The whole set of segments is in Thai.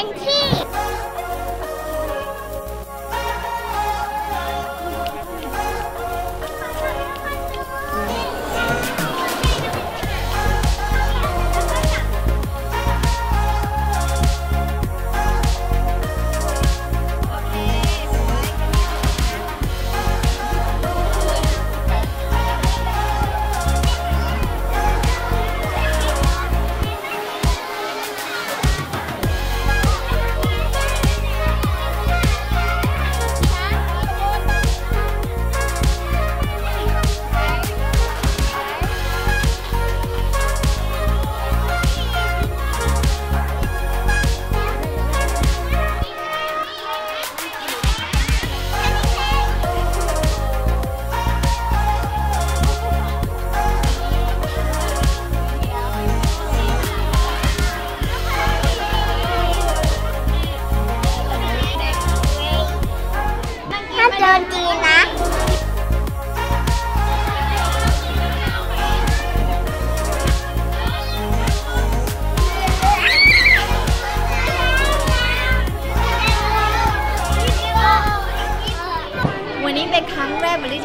ต็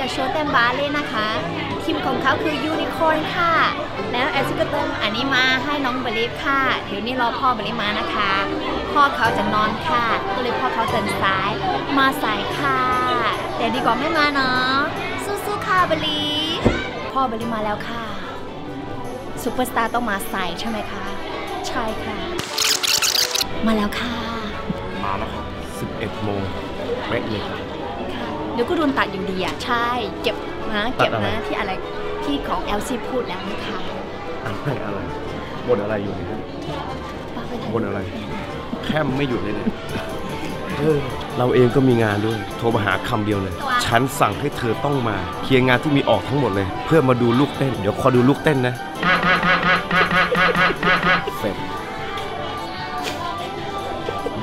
จะโชว์เต้นบัลเลต์นะคะทีมของเขาคือยูนิคอร์นค่ะ แล้วแอซิก็เติมอันนี้มาให้น้องบีลีฟค่ะ เดี๋ยวนี้รอพ่อบีลีฟมานะคะ พ่อเขาจะนอนค่ะ ก็เลยพ่อเขาเตือนสาย มาสายค่ะ แต่ดีกว่าไม่มาเนาะ สู้ๆค่ะบีลีฟพ่อบีลีฟมาแล้วค่ะซูเปอร์สตาร์ต้องมาสายใช่ไหมคะ ใช่ค่ะ มาแล้วค่ะ มาแล้วครับ11โมงเป๊ะเลยครับค่ะ เดี๋ยวก็โดนตัดอยู่ดีอะใช่ เก็บนะตัเก็ดบอะไรนะที่อะไรที่ของ LC พูดแล้วนะคะอะไรอะไรบนอะไรอยู่เนี่ยป้าไปถ่ายบนอะไร แค่ไม่หยุดเลยเนี่ยเออเราเองก็มีงานด้วย โทรมาหาคำเดียวเลย ฉันสั่งให้เธอต้องมา เคลียร์งานที่มีออกทั้งหมดเลย เพื่อมาดูลูกเต้น เดี๋ยวคอยดูลูกเต้นนะเสร็จ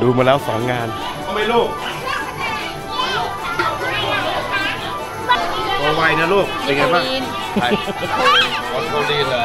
ดูมาแล้วสองงานทำไมลูก ไวนะลูก เป็นไงบ้างใช่วอลโคลีนเหรอ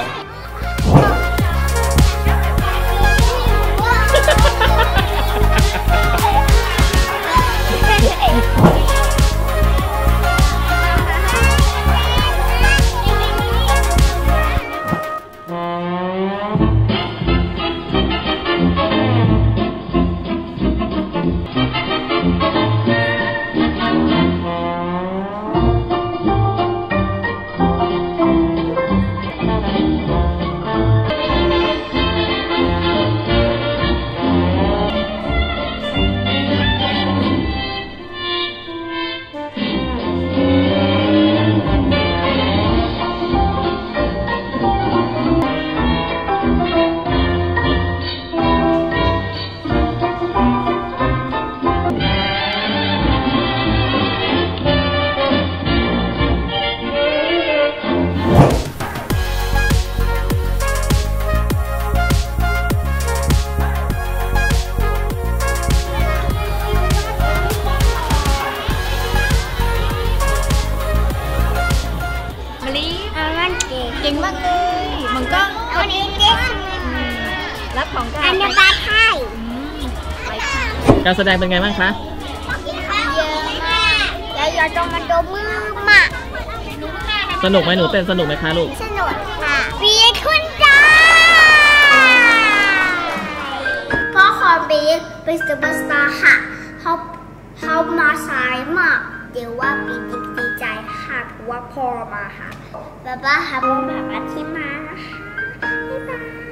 ก่งเก่งมากเลยมึงก็อันนี้เก่งรับของกันอันนี้ปลาไทยอืมไปค่ะการแสดงเป็นไงบ้างคะเยอะมากแล้วอยากจะมาดูมือมากสนุกไหมหนูเต้นสนุกไหมคะลูก สนุกค่ะปีคุณจ้าพ่อขอบีเป็นซูเปอร์สตาร์ค่ะเขาเขามาสายมาก เยว่าปีดีใจค่ะเพราะว่าพ่อมาค่ะบ๊ายบายค่ะพ่อแบบที่มานะคะบ๊ายบาย